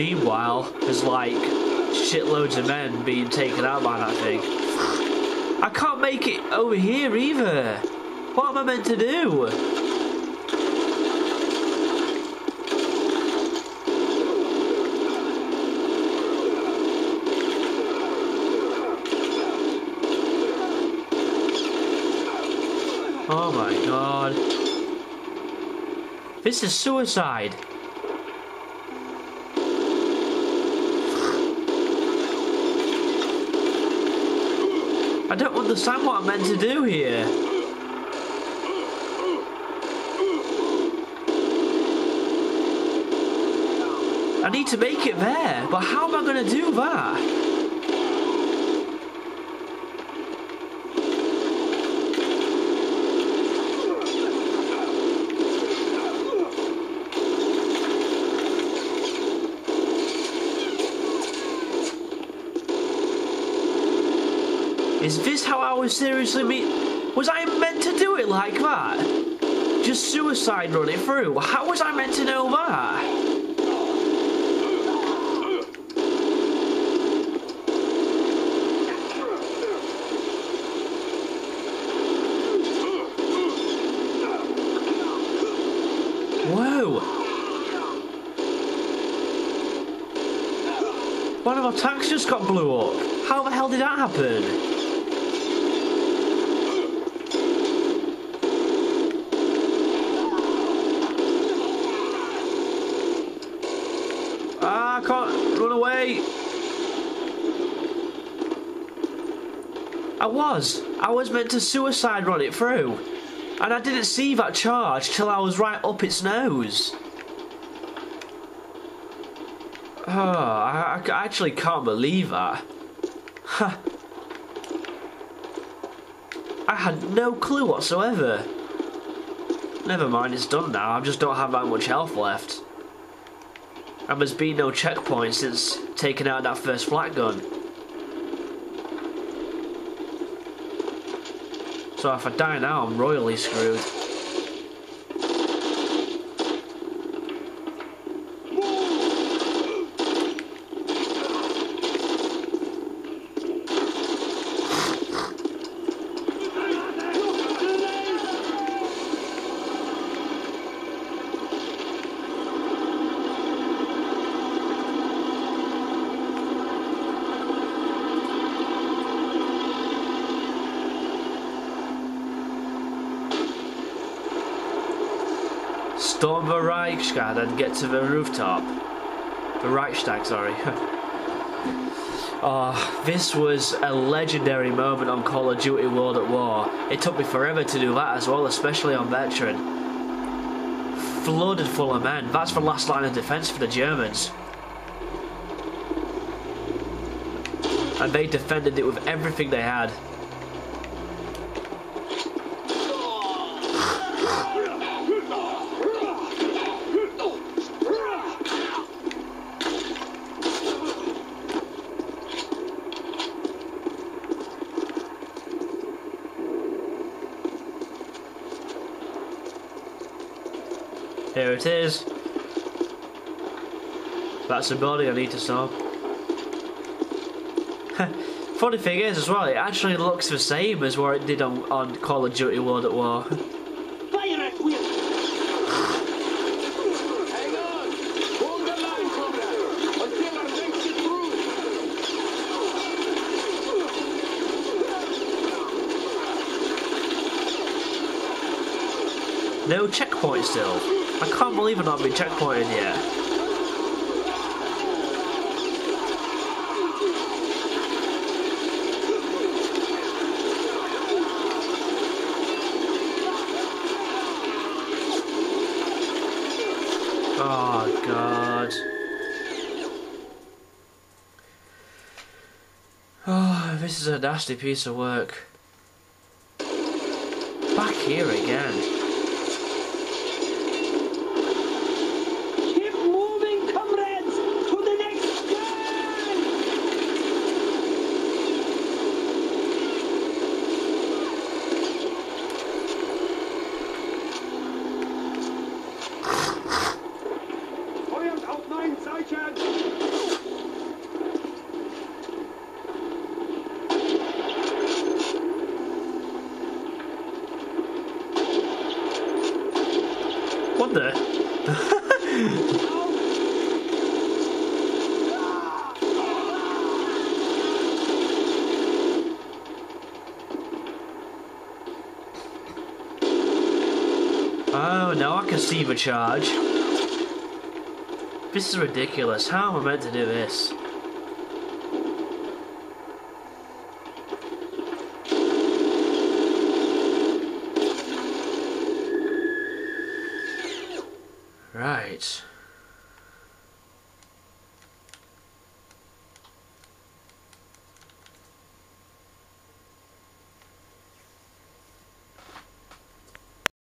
Meanwhile, there's like shitloads of men being taken out by that thing. I can't make it over here either. What am I meant to do? Oh my god. This is suicide. I don't understand what I'm meant to do here. I need to make it there, but how am I going to do that? Is this how I was seriously mean? Was I meant to do it like that? Just suicide run it through? How was I meant to know that? Whoa! One of our tanks just got blew up. How the hell did that happen? Ah, I can't I was. I was meant to suicide run it through. And I didn't see that charge till I was right up its nose. Oh, I, I actually can't believe that. Huh. I had no clue whatsoever. Never mind, it's done now. I just don't have that much health left. And there's been no checkpoint since taking out that first flak gun. So if I die now, I'm royally screwed. Storm the Reichstag and get to the rooftop. The Reichstag, sorry. oh, this was a legendary moment on Call of Duty World at War. It took me forever to do that as well, especially on Veteran. Flooded full of men. That's the last line of defence for the Germans. And they defended it with everything they had. Here it is. That's the body I need to solve. Funny thing is as well, it actually looks the same as what it did on, on Call of Duty World at War. No checkpoint still. I can't believe I've not been checkpointed yet. Oh god. Oh, this is a nasty piece of work. Back here again. What the? Oh, now I can see the charge. This is ridiculous. How am I meant to do this?